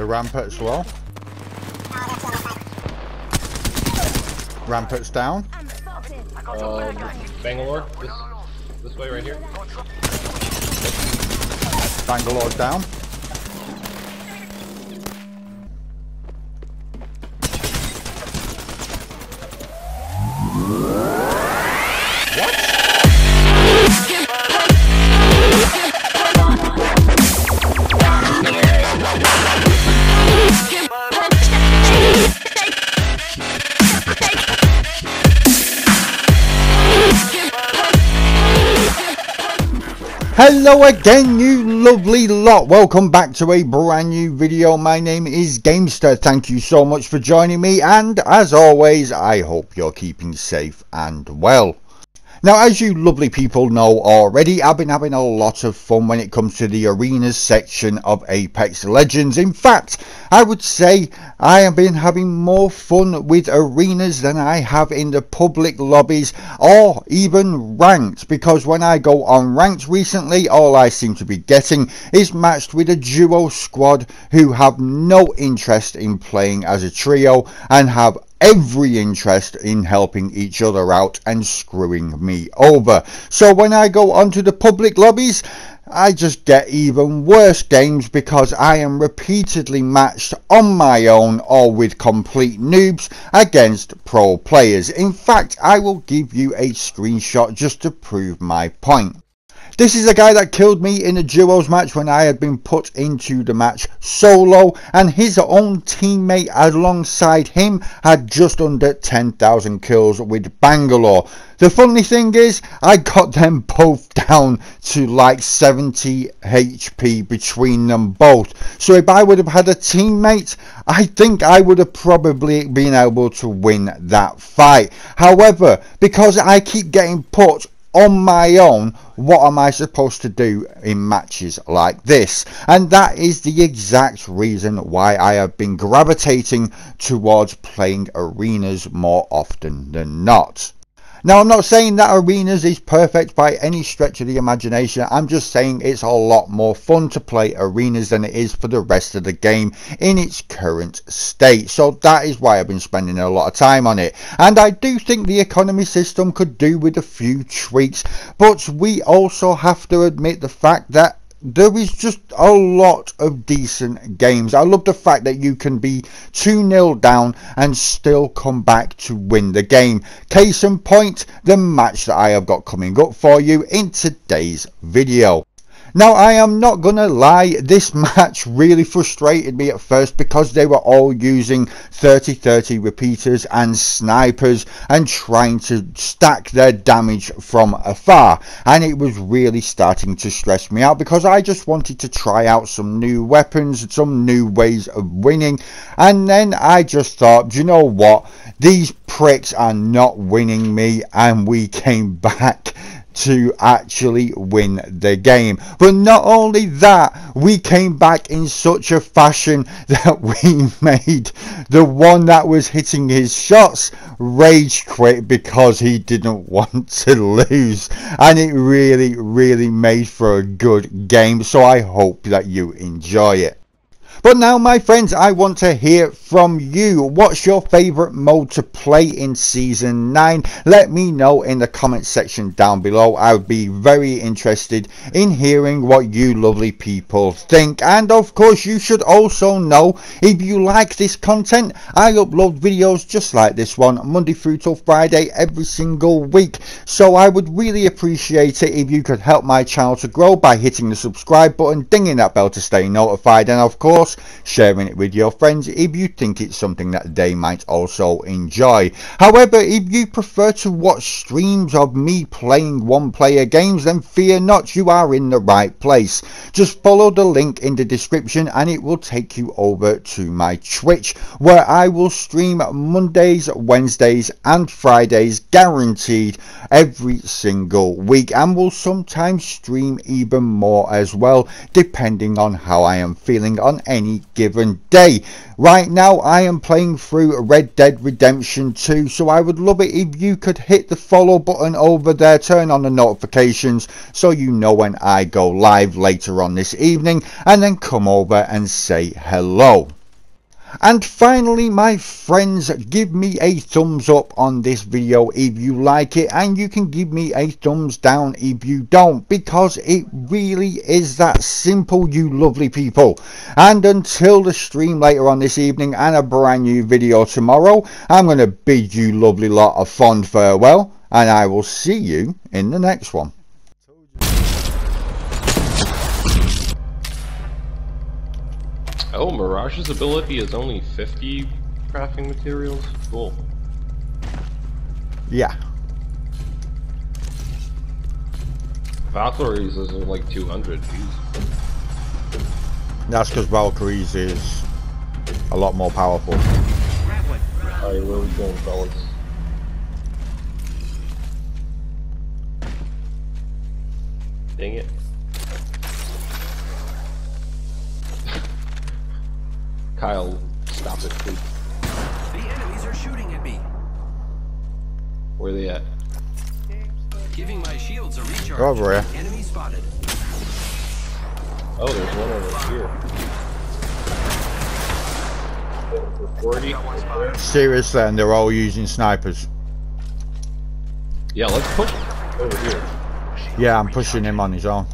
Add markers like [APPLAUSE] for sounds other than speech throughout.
The rampart's low. Rampart's down. Um, Bangalore, this, this way right here. Bangalore's down. Hello again you lovely lot, welcome back to a brand new video, my name is Gamesta, thank you so much for joining me. And as always I hope you're keeping safe and well. Now, as you lovely people know already, I've been having a lot of fun when it comes to the arenas section of Apex Legends. In fact, I would say I have been having more fun with arenas than I have in the public lobbies or even ranked because when I go on ranked recently, all I seem to be getting is matched with a duo squad who have no interest in playing as a trio and have every interest in helping each other out and screwing me over. So when I go onto the public lobbies, I just get even worse games because I am repeatedly matched on my own or with complete noobs against pro players. In fact, I will give you a screenshot just to prove my point. This is a guy that killed me in a duos match when I had been put into the match solo and his own teammate alongside him had just under 10,000 kills with Bangalore. The funny thing is I got them [LAUGHS] both down to like 70 HP between them both. So if I would have had a teammate I think I would have probably been able to win that fight. However because I keep getting put on my own what am I supposed to do in matches like this? And that is the exact reason why I have been gravitating towards playing arenas more often than not now, I'm not saying that Arenas is perfect by any stretch of the imagination. I'm just saying it's a lot more fun to play Arenas than it is for the rest of the game in its current state. So that is why I've been spending a lot of time on it. And I do think the economy system could do with a few tweaks. But we also have to admit the fact that there is just a lot of decent games. I love the fact that you can be 2-0 down and still come back to win the game. Case in point, the match that I have got coming up for you in today's video. Now, I am not going to lie, this [LAUGHS] match really frustrated me at first because they were all using 30-30 repeaters and snipers and trying to stack their damage from afar. And it was really starting to stress me out because I just wanted to try out some new weapons, some new ways of winning. And then I just thought, do you know what? These pricks are not winning me and we came [LAUGHS] back to actually win the game. But not only that, we came back in such a fashion [LAUGHS] that we [LAUGHS] made the one that was hitting his shots rage quit because he didn't [LAUGHS] want to lose. And it really, really made for a good game. So I hope that you enjoy it. But now, my friends, I want to hear from you. What's your favourite mode to play in Season 9? Let me know in the comment section down below. I would be very interested in hearing what you lovely people think. And of course, you should also know if you like this content, I upload videos just like this one, Monday through till Friday, every single week. So I would really appreciate it if you could help my channel to grow by hitting the subscribe button, dinging that bell to stay notified, and of course, course sharing it with your friends if you think it's something that they might also enjoy. However, if you prefer to watch streams of me playing one player games then fear not you are in the right place. Just follow the link in the description and it will take you over to my Twitch where I will stream Mondays, Wednesdays and Fridays guaranteed every single week and will sometimes stream even more as well depending on how I am feeling on any given day. Right now, I am playing through Red Dead Redemption 2, so I would love it if you could hit the follow button over there, turn on the notifications so you know when I go live later on this evening, and then come over and say hello. And finally, my friends, give me a thumbs up on this video if you like it, and you can give me a thumbs down if you don't, because it really is that simple, you lovely people. And until the stream later on this evening and a brand new video tomorrow, I'm going to bid you lovely lot a fond farewell, and I will see you in the next one. Oh, Mirage's ability is only 50 crafting materials? Cool. Yeah. Valkyrie's is like 200. Jeez. That's because Valkyries is a lot more powerful. Alright, where we going, fellas? Dang it. Kyle, stop it, please. The enemies are shooting at me. Where are they at? Giving my shields a recharge. Go over here. Enemy spotted. Oh, there's one over here. 40. Seriously, and they're all using snipers. Yeah, let's push over here. Yeah, I'm pushing him on his own.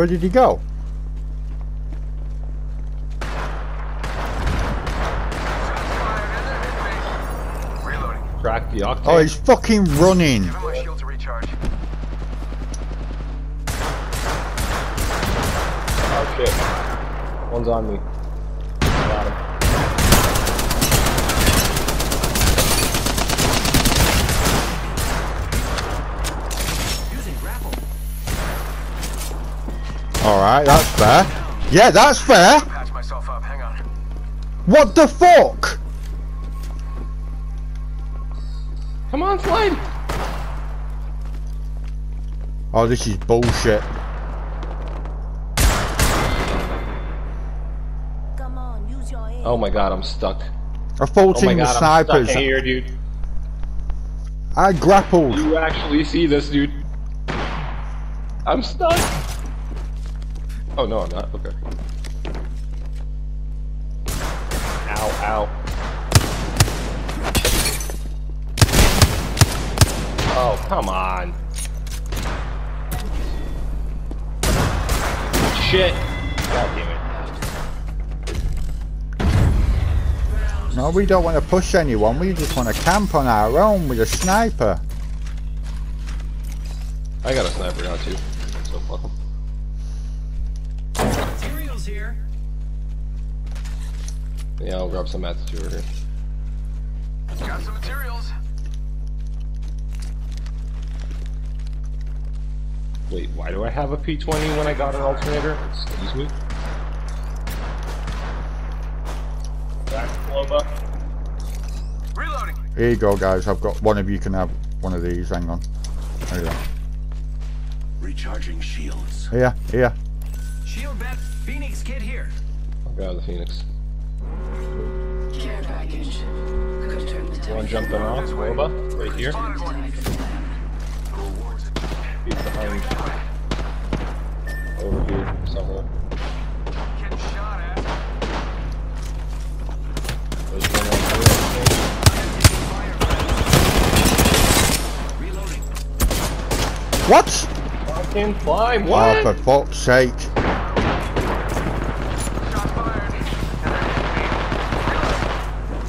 Where did he go? Reloading. Crack the octane. Oh, he's fucking running. Giving my shield to recharge. Oh shit. One's on me. Alright, that's fair. Yeah, that's fair. Patch myself up. Hang on. What the fuck? Come on, slide! Oh, this is bullshit. On, use your head. Oh my god, I'm stuck. A full Oh my team of god, I'm snipers. stuck in here, dude. I grappled. You actually see this, dude. I'm stuck. Oh no, I'm not. Okay. Ow, ow. Oh, come on. Shit. God damn it. No, we don't want to push anyone. We just want to camp on our own with a sniper. I got a sniper now too. So fuck here. Yeah, I'll grab some mats too over here. Got some materials. Wait, why do I have a P20 when I got an alternator? Excuse me? Back, Globa. Reloading. Here you go, guys. I've got one of you can have one of these. Hang on. There you go. Recharging shields. Here, here. Shield bat. Phoenix kit here. I'll grab the Phoenix. Care package. Could turn the You wanna tide. jump in off, Globa? Right here? He's behind. Over here, somewhere. Getting shot at. There's one right Reloading. What? here. I can fly, Oh, what? for fuck's sake. Shot fired.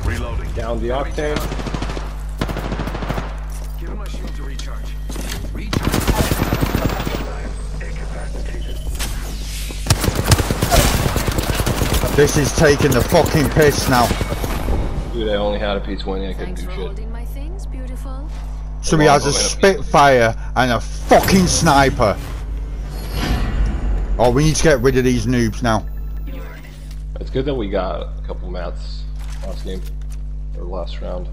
Reloading. Down the octane. Giving my shield to recharge. Recharge. This is taking the fucking piss now. Dude, I only had a P20, I couldn't Thanks do shit. my things, beautiful. So he has a Spitfire and a fucking sniper. Oh, we need to get rid of these noobs now. It's good that we got a couple mats last game. Or last round,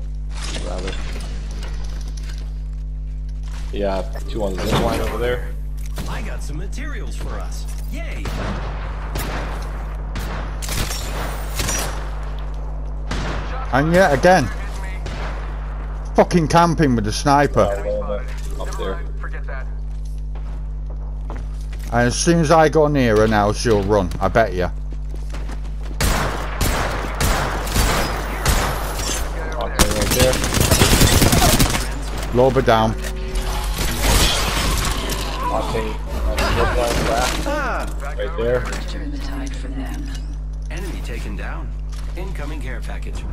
rather. Yeah, two on the zip line over there. I got some materials for us. Yay! And yet again, fucking camping with the sniper. Up there. And as soon as I go near her now, she'll run. I bet you. Octane right there. Lob her down. Octane on the zip line back. Right there. Turn the tide for them. Enemy taken down. Incoming care package.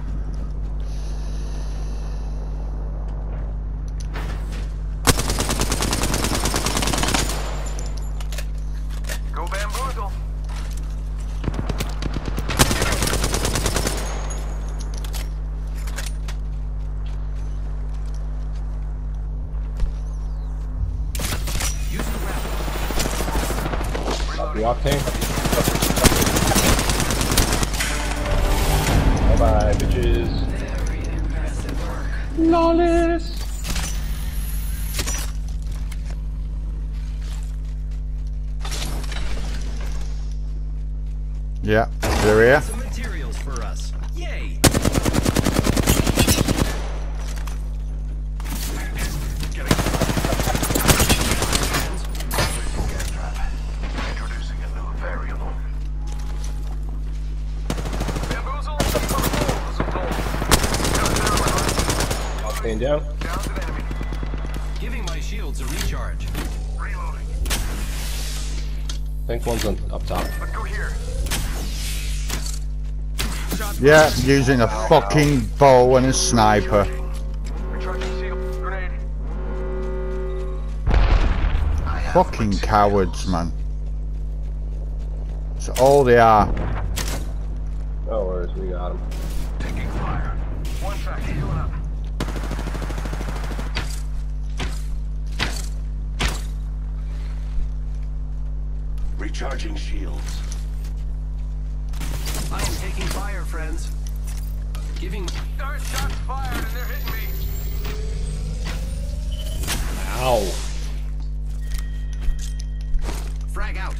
Flawless. Yeah, they're here. Think one's on, up top. Let's go here. Yeah, using a fucking bow and a sniper. Recharging shield. Grenade. Fucking cowards, man. That's all they are. No worries, we got him. Taking fire. One track. Healing up. Recharging shields. I am taking fire, friends. Giving. There are shots fired and they're hitting me. Ow. Frag out.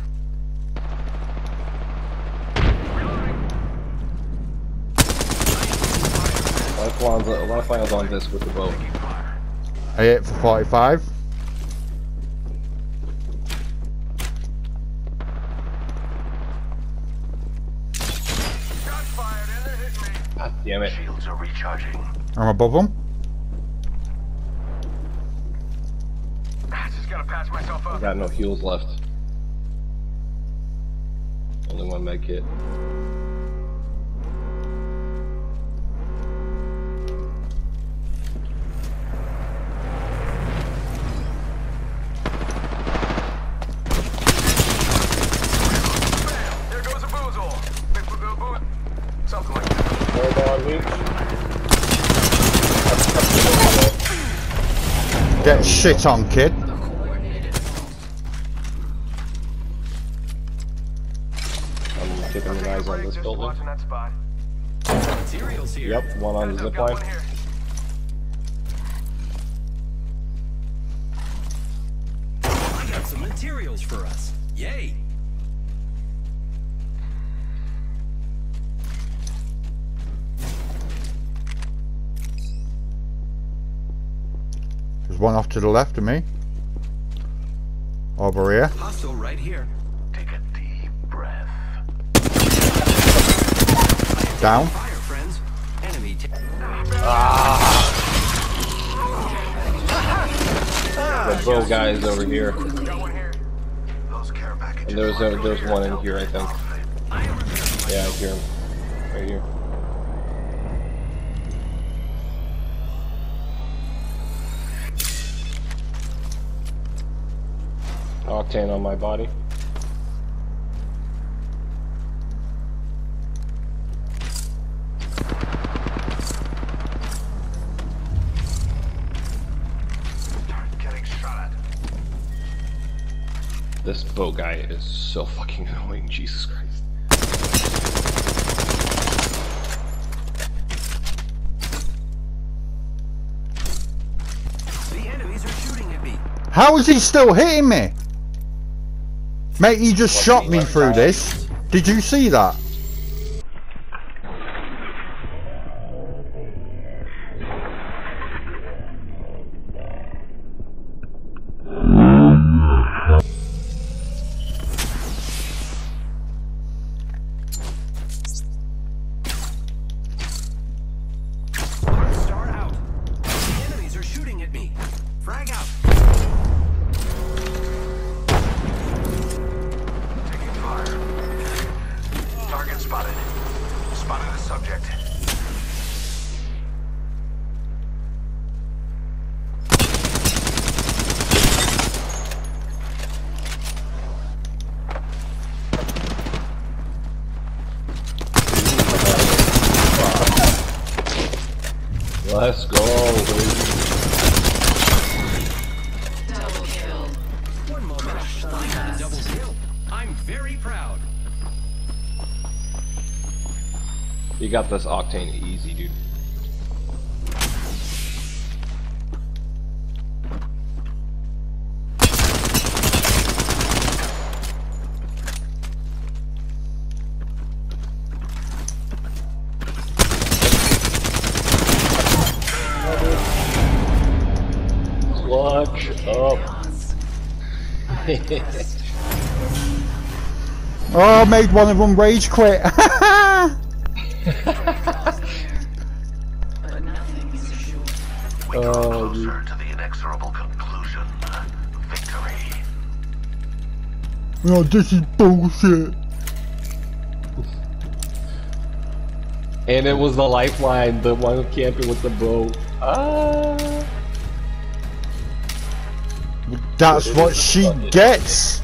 A lot of lifeline's on this with the boat. Taking fire. I hit for 45. Damn it. Shields are recharging. I'm above them. Ah, Just gotta patch myself I up. got no heals left. Only one med kit. There goes a boozle. Big boo- boo- boo- Something like that. Hold on, Leech. Get shit on, kid. I'm on this building. Yep, one on the zip line. I got some materials for us. One off to the left of me. Over here. Hostile right here. Take a deep breath. Down. Fire, friends. Enemy. ta- The bow guy is over here. Got one here. Those care packages. And there's a, there's one in here, I think. I am repairing Yeah, I hear him. Right here. octane on my body. This boat guy is so fucking [LAUGHS] annoying, Jesus Christ. How is he still hitting me? Mate, he just shot me through this. Did you see that? Let's go, baby. Double kill. One moment. Double kill. I'm very proud. You got this octane easy, dude. Clutch up. [LAUGHS] Oh, I made one of them rage quit. But nothing is [LAUGHS] sure. We draw Oh, closer to the inexorable conclusion. Victory. oh, this is bullshit. And it was the lifeline, the one camping with the boat. Ah. That's what she gets.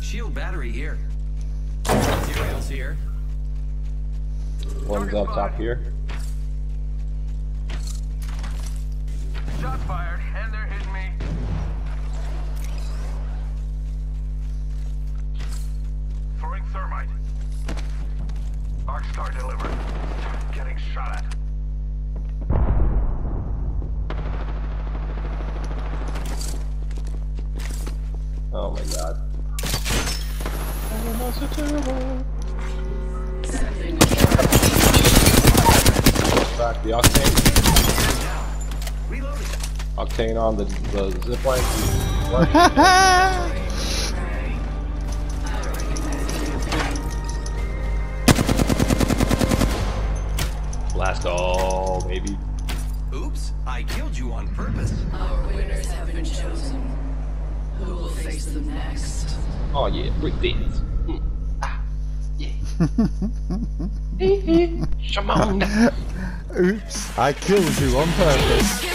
Shield battery here. Materials here. One's up top here. Arc star delivered. Getting shot at. Oh my god. Sending Back the octane. Reloading. Octane on the, the zip [LAUGHS] I killed you on purpose. Our winners have been chosen. Who will face them next? Oh yeah, break dance. Mm. Ah, yeah. Shimon. Oops, I killed you on purpose.